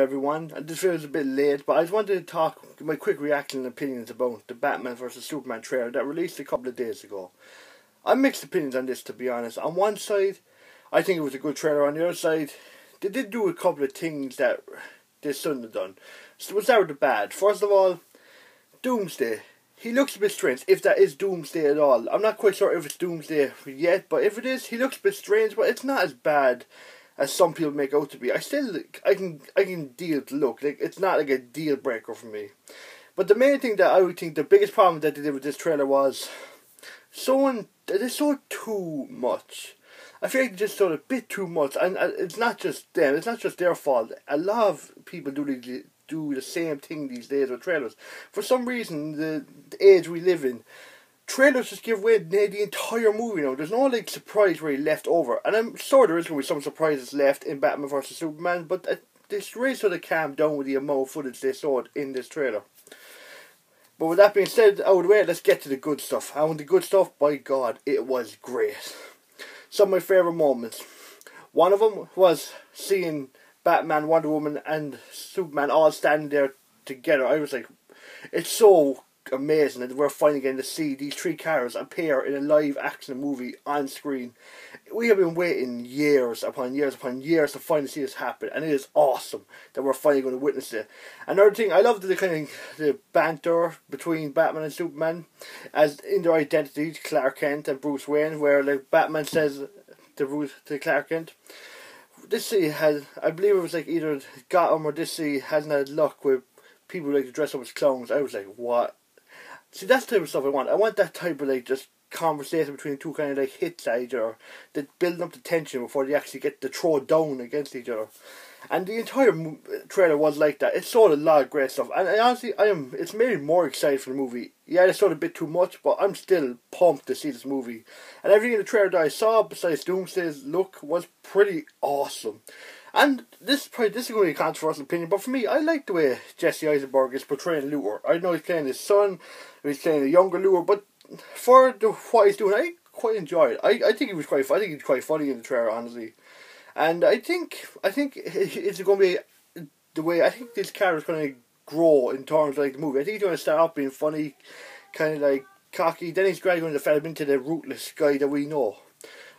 everyone. This video is a bit late, but I just wanted to talk my quick reaction and opinions about the Batman vs Superman trailer that released a couple of days ago. I mixed opinions on this, to be honest. On one side, I think it was a good trailer. On the other side, they did do a couple of things that they shouldn't have done. So we'll the bad. First of all, Doomsday. He looks a bit strange, if that is Doomsday at all. I'm not quite sure if it's Doomsday yet, but if it is, he looks a bit strange, but it's not as bad as some people make out to be. I still I can I can deal with look. Like it's not like a deal breaker for me. But the main thing that I would think the biggest problem that they did with this trailer was someone they saw too much. I feel like they just saw a bit too much, and it's not just them. It's not just their fault. A lot of people do the, do the same thing these days with trailers. For some reason, the, the age we live in, trailers just give away the entire movie now. There's no like surprise really left over, and I'm sure there is going to be some surprises left in Batman vs Superman, but uh, this really sort of calmed down with the amount of footage they saw in this trailer. But with that being said, out of the way, let's get to the good stuff. And the good stuff, by God, it was great. Some of my favourite moments. One of them was seeing Batman, Wonder Woman, and Superman all standing there together. I was like, it's so amazing that we're finally getting to see these three characters appear in a live action movie on screen. We have been waiting years upon years upon years to finally see this happen, and it is awesome that we're finally going to witness it. Another thing, I love the kind of the banter between Batman and Superman, as in their identities, Clark Kent and Bruce Wayne, where like Batman says to Bruce to Clark Kent. This city has, I believe it was like either Gotham or this city hasn't had luck with people like to dress up as clowns. I was like, what See, that's the type of stuff I want. I want that type of like just conversation between two kind of like hits at each other that building up the tension before they actually get to throw down against each other. And the entire trailer was like that. It showed a lot of great stuff, and I honestly, I am. It's made me more excited for the movie. Yeah, it showed a bit too much, but I'm still pumped to see this movie. And everything in the trailer that I saw, besides Doomsday's look, was pretty awesome. And this probably this is going to be a controversial opinion, but for me, I like the way Jesse Eisenberg is portraying Luthor. I know he's playing his son, he's playing a younger Luthor, but for the what he's doing, I quite enjoy it. I, I think he was quite. I think he's quite funny in the trailer, honestly. And I think I think it's going to be the way I think this character is going to grow in terms of like the movie. I think he's going to start off being funny, kind of like cocky. Then he's gradually going to develop into the ruthless guy that we know.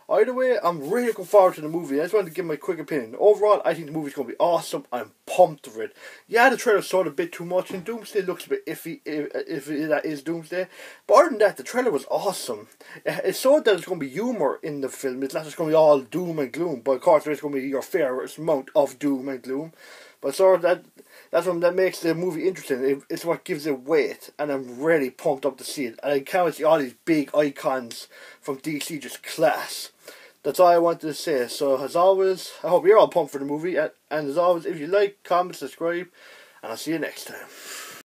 Either way, I'm really looking forward to the movie. I just wanted to give my quick opinion. Overall, I think the movie's going to be awesome. I'm pumped for it. Yeah, the trailer saw a bit too much, and Doomsday looks a bit iffy if, if that is Doomsday. But other than that, the trailer was awesome. It showed that there's going to be humour in the film. It's not just going to be all doom and gloom. But of course, there's going to be your fair amount of doom and gloom. But sort of that that's what that makes the movie interesting. it's what gives it weight, and I'm really pumped up to see it. And I can't wait to see all these big icons from DC just class. That's all I wanted to say. So as always, I hope you're all pumped for the movie. And as always, if you like, comment, subscribe, and I'll see you next time.